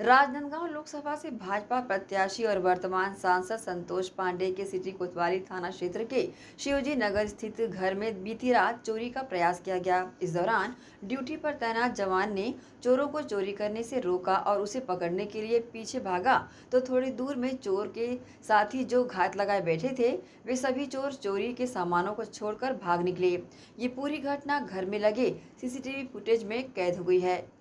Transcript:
राजनांदगांव लोकसभा से भाजपा प्रत्याशी और वर्तमान सांसद संतोष पांडे के सिटी कोतवाली थाना क्षेत्र के शिवजी नगर स्थित घर में बीती रात चोरी का प्रयास किया गया। इस दौरान ड्यूटी पर तैनात जवान ने चोरों को चोरी करने से रोका और उसे पकड़ने के लिए पीछे भागा। तो थोड़ी दूर में चोर के साथी जो घात लगाए बैठे थे, वे सभी चोर चोरी के सामानों को छोड़कर भाग निकले। ये पूरी घटना घर में लगे सीसीटीवी फुटेज में कैद हो गई है।